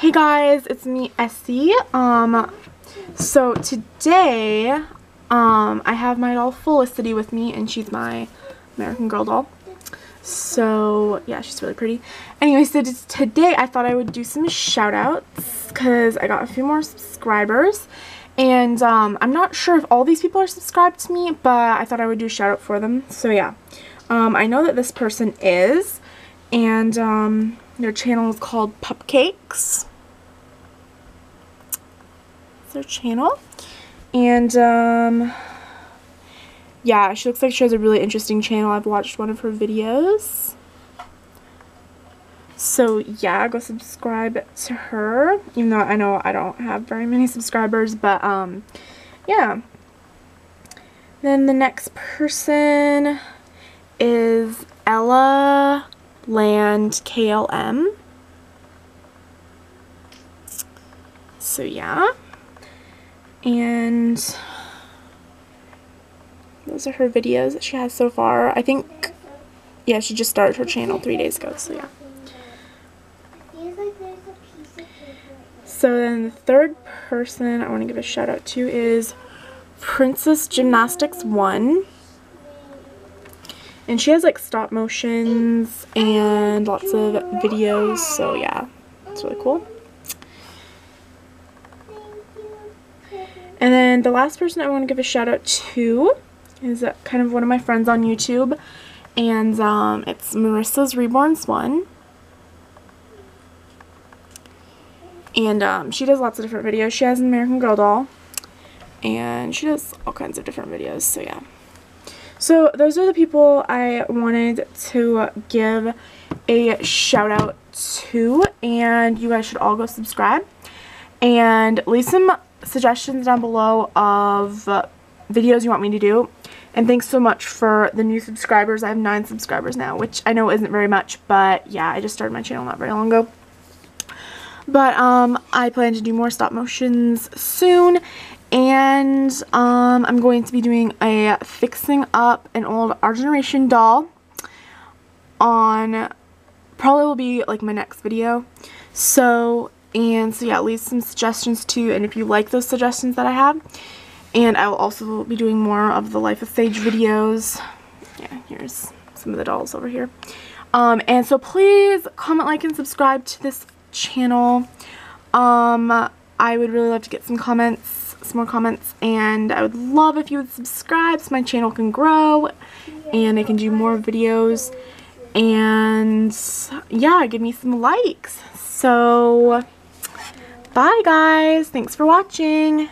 Hey guys, it's me, Essie. Um, so today, um, I have my doll Felicity with me, and she's my American Girl doll. So, yeah, she's really pretty. Anyway, so today I thought I would do some shout outs, because I got a few more subscribers. And, um, I'm not sure if all these people are subscribed to me, but I thought I would do a shout out for them. So, yeah. Um, I know that this person is, and, um, their channel is called Pupcakes their channel. And, um, yeah, she looks like she has a really interesting channel. I've watched one of her videos. So, yeah, go subscribe to her. Even though I know I don't have very many subscribers, but, um, yeah. Then the next person is Ella Land KLM. So, yeah. And those are her videos that she has so far. I think, yeah, she just started her channel three days ago, so yeah. So then the third person I want to give a shout out to is Princess Gymnastics 1. And she has like stop motions and lots of videos, so yeah, it's really cool. And then the last person I want to give a shout out to is uh, kind of one of my friends on YouTube. And um, it's Marissa's Reborn Swan. And um, she does lots of different videos. She has an American Girl doll. And she does all kinds of different videos. So yeah. So those are the people I wanted to give a shout out to. And you guys should all go subscribe. And leave some suggestions down below of videos you want me to do. And thanks so much for the new subscribers. I have nine subscribers now, which I know isn't very much, but yeah, I just started my channel not very long ago. But um, I plan to do more stop motions soon, and um, I'm going to be doing a fixing up an old Our Generation doll on probably will be like my next video. So and so yeah, leave some suggestions too, and if you like those suggestions that I have. And I will also be doing more of the Life of Sage videos. Yeah, here's some of the dolls over here. Um, and so please comment, like, and subscribe to this channel. Um, I would really love to get some comments, some more comments, and I would love if you would subscribe so my channel can grow and I can do more videos. And yeah, give me some likes. So... Bye guys. Thanks for watching.